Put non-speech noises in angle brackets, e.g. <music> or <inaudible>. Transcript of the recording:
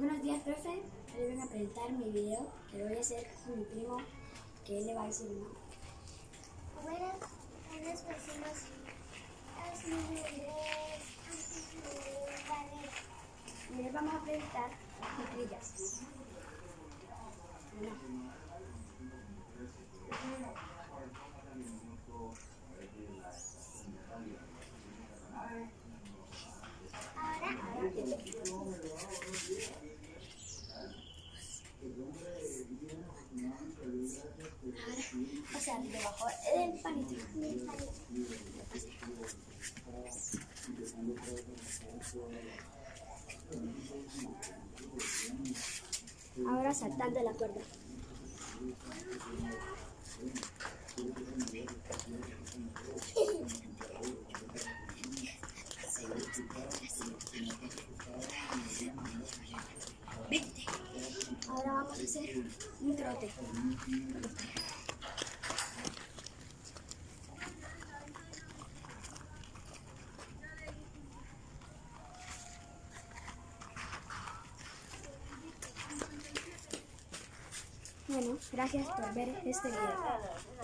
Buenos días, profe. Hoy vengo a presentar mi video que lo voy a hacer con mi primo, que él le va a decir no. Buenas tardes, vecinos. Mi nombre les vamos a presentar las. Una. Ahora, Ahora, O sea, debajo del palito. mi palito. Ahora saltando la cuerda. <laughs> Vente. Ahora vamos a hacer un trote. Bueno, gracias por ver este video.